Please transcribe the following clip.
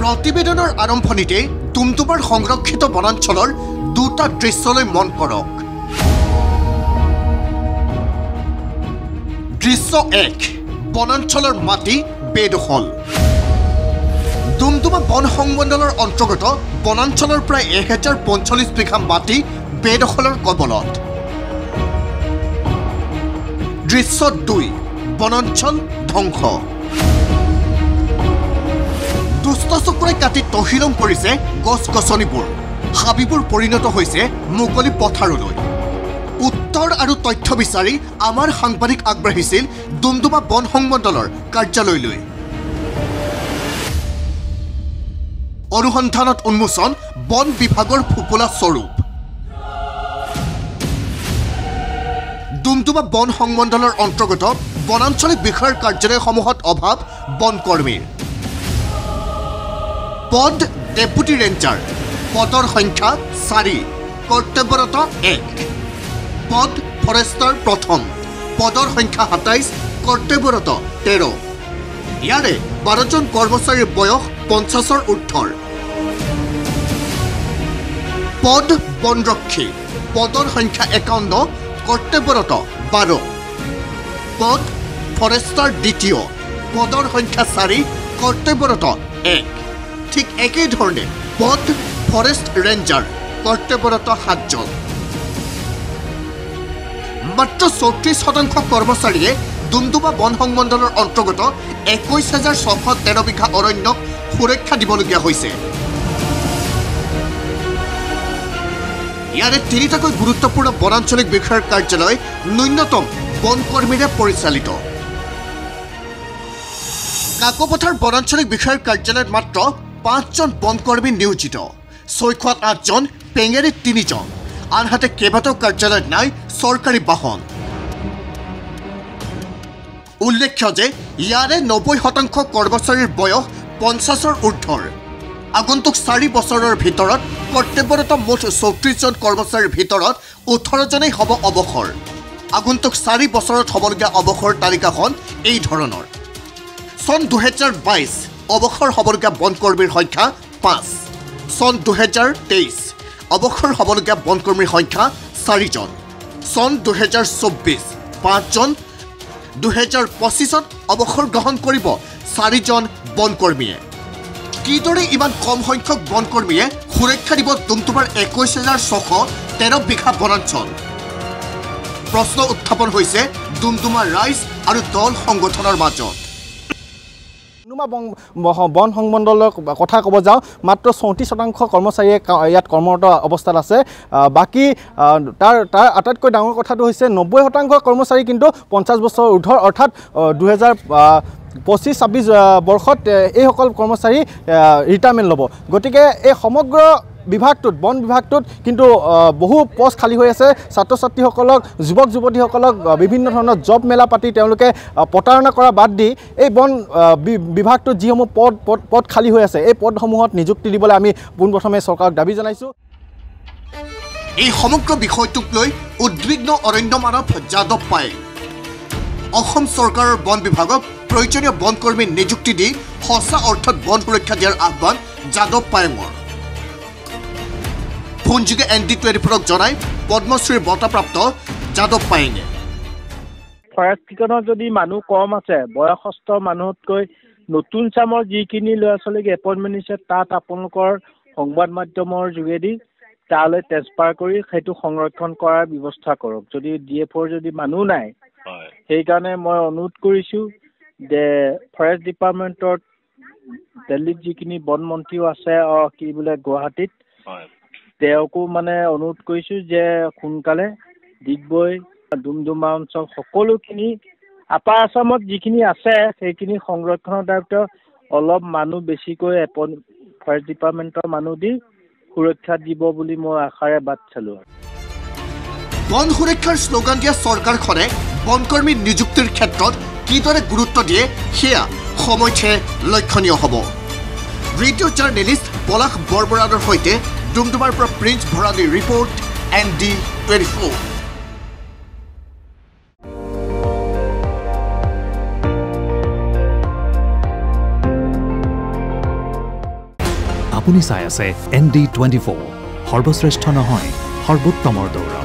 প্ৰতিবেদনৰ আৰম্ভণিতে টুমটুমাৰ সংৰক্ষিত বনাঞ্চলৰ দুটা দৃশ্যলৈ মন কৰক। দৃশ্য এক বনাঞ্চলৰ মাটি বেদখল। ডুমডুমা বন সংমণ্ডলৰ অন্তৰ্গত বনাঞ্চলৰ প্ৰায় এহেজাৰ পঞ্চল্লিছ বিঘা মাটি বেদখলৰ কবলত। দৃশ্য দুই বনাঞ্চল ধ্বংস। দুষ্ট চকুৰে কাটি তহিলং কৰিছে গছ গছনিবোৰ হাবিবোৰ পৰিণত হৈছে মুকলি পথাৰলৈ। উত্তৰ আৰু তথ্য বিচাৰি আমাৰ সাংবাদিক আগবাঢ়িছিল ডুমডুমা বন সংমণ্ডলৰ কাৰ্যালয়লৈ। অনুসন্ধানত উন্মোচন বন বিভাগৰ ফোপোলা স্বৰূপ। ডুমডুমা বন সংমণ্ডলৰ অন্তৰ্গত বনাঞ্চলিক বিষয়াৰ কাৰ্যালয়সমূহত অভাৱ বন কৰ্মীৰ। পদ ডেপুটি ৰেঞ্জাৰ পদৰ সংখ্যা চাৰি। কৰ্তব্যৰত এক। পদ ফৰেষ্টাৰ প্ৰথম। পদৰ সংখ্যা সাতাইছ। কৰ্তব্যৰত তেৰ। ইয়াৰে বাৰজন কৰ্মচাৰীৰ বয়স পঞ্চাছৰ ঊৰ্ধৰ পদ বনৰক্ষী। পদৰ সংখ্যা একাৱন্ন। কৰ্তব্যৰত বাৰ। পদ ফৰেষ্টাৰ দ্বিতীয়। পদৰ সংখ্যা চাৰি। কৰ্তব্যৰত এক। ঠিক একেধৰণে পদ ফৰেষ্ট ৰেঞ্জাৰ কৰ্তব্যৰত সাতজন। মাত্ৰ চৌত্ৰিছ শতাংশ কৰ্মচাৰীয়ে ডুমডুমা বন সংমণ্ডলৰ অন্তৰ্গত একৈছ হাজাৰ ছশ তেৰ বিঘা অৰণ্যক সুৰক্ষা দিবলগীয়া হৈছে। ইয়াৰে তিনিটাকৈ গুৰুত্বপূৰ্ণ বনাঞ্চলিক বিষয়াৰ কাৰ্যালয় ন্যূনতম বন কৰ্মীৰে পৰিচালিত। কাকপথাৰ বনাঞ্চলিক বিষয়াৰ কাৰ্যালয়ত মাত্ৰ পাঁচজন বন কৰ্মী নিয়োজিত। ছয়শত আঠজন পেঙেৰীত তিনিজন। আনহাতে কেইবাটাও কাৰ্যালয়ত নাই চৰকাৰী বাহন। উল্লেখ্য যে ইয়াৰে নব্বৈ শতাংশ কৰ্মচাৰীৰ বয়স পঞ্চাছৰ ঊৰ্ধৰ আগন্তুক চাৰি বছৰৰ ভিতৰত কৰ্তব্যৰত মুঠ চৌত্ৰিছজন কৰ্মচাৰীৰ ভিতৰত ওঠৰজনেই হ'ব অৱসৰ। আগন্তুক চাৰি বছৰত হ'বলগীয়া অৱসৰ তালিকাখন এই ধৰণৰ। চন দুহেজাৰ বাইছ অৱসৰ হ'বলগীয়া বন কৰ্মীৰ সংখ্যা পাঁচ। চন দুহেজাৰ তেইছ। অৱসৰ হ'বলগীয়া বন কৰ্মীৰ সংখ্যা চাৰিজন। চন দুহেজাৰ চৌব্বিছ পাঁচজন। দুহেজাৰ পঁচিছত অৱসৰ গ্ৰহণ কৰিব চাৰিজন বন কৰ্মীয়ে। কিদৰে ইমান কম সংখ্যক বন কৰ্মীয়ে সুৰক্ষা দিব ডুমডুমাৰ একৈছ হাজাৰ ছশ তেৰ বিঘা বনাঞ্চল? প্ৰশ্ন উত্থাপন হৈছে ডুমডুমাৰ ৰাইজ আৰু দল সংগঠনৰ মাজত। ডুমডুমা বন বন সংমণ্ডলৰ কথা ক'ব যাওঁ মাত্ৰ চৌত্ৰিছ শতাংশ কৰ্মচাৰীয়ে ইয়াত কৰ্মৰত অৱস্থাত আছে। বাকী তাৰ তাৰ আটাইতকৈ ডাঙৰ কথাটো হৈছে নব্বৈ শতাংশ কৰ্মচাৰী কিন্তু পঞ্চাছ বছৰ ঊৰ্ধৰ অৰ্থাৎ দুহেজাৰ পঁচিছ ছাব্বিছ বৰ্ষত এইসকল কৰ্মচাৰী ৰিটায়াৰমেণ্ট ল'ব। গতিকে এই সমগ্ৰ বিভাগটোত বন বিভাগটোত কিন্তু বহু পষ্ট খালী হৈ আছে। ছাত্ৰ ছাত্ৰীসকলক যুৱক যুৱতীসকলক বিভিন্ন ধৰণৰ জব মেলা পাতি তেওঁলোকে প্ৰতাৰণা কৰা বাদ দি এই বন বিভাগটোত যিসমূহ পদ পদ খালী হৈ আছে এই পদসমূহত নিযুক্তি দিবলৈ আমি পোনপ্ৰথমে চৰকাৰক দাবী জনাইছোঁ। এই সমগ্ৰ বিষয়টোক লৈ উদ্বিগ্ন অৰণ্য মানৱ যাদৱ পায়েং। অসম চৰকাৰৰ বন বিভাগক প্ৰয়োজনীয় বন কৰ্মী নিযুক্তি দি সঁচা অৰ্থত বন সুৰক্ষা দিয়াৰ আহ্বান যাদৱ পায়েঙৰ। ফোনযোগে এন ডি টুৱেণ্টি ফ'ৰক জনাই পদ্মশ্ৰীৰ বঁটাপ্ৰাপ্ত যাদৱ পায়েঙে। ফৰেষ্ট যদি মানুহ কম আছে বয়সস্থ মানুহতকৈ নতুন চামৰ যিখিনি ল'ৰা ছোৱালীক এপইণ্টমেণ্ট দিছে তাত আপোনালোকৰ সংবাদ মাধ্যমৰ যোগেদি তালৈ ট্ৰেন্সফাৰ কৰি সেইটো সংৰক্ষণ কৰাৰ ব্যৱস্থা কৰক। যদি ডি এফৰ যদি মানুহ নাই সেইকাৰণে মই অনুৰোধ কৰিছোঁ যে ফৰেষ্ট ডিপাৰ্টমেণ্টত দিল্লীত যিখিনি বন মন্ত্ৰীও আছে অ, কি বোলে গুৱাহাটীত তেওঁকো মানে অনুৰোধ কৰিছোঁ যে সোনকালে ডিগবৈ ডুমডুমা অঞ্চল সকলোখিনি আপাৰ আছামত যিখিনি আছে সেইখিনি সংৰক্ষণৰ দায়িত্ব অলপ মানুহ বেছিকৈ এপইণ্ট ফৰেষ্ট ডিপাৰ্টমেণ্টৰ মানুহ দি সুৰক্ষা দিব বুলি মই আশাৰে বাট চালোঁ বন সুৰক্ষাৰ শ্লোগান দিয়া চৰকাৰখনে বনকৰ্মী নিযুক্তিৰ ক্ষেত্ৰত কিদৰে গুৰুত্ব দিয়ে সেয়া সময়তহে লক্ষণীয় হ'ব। ৰেডিঅ' জাৰ্নেলিষ্ট পলাশ বৰবৰাৰ সৈতে ডুমডুমাৰ পৰা প্ৰিন্স ভৰালীৰ report N D twenty four. আপুনি চাই আছে এন ডি টুৱেণ্টি ফ'ৰ। সৰ্বশ্ৰেষ্ঠ নহয় সৰ্বোত্তমৰ দৌৰা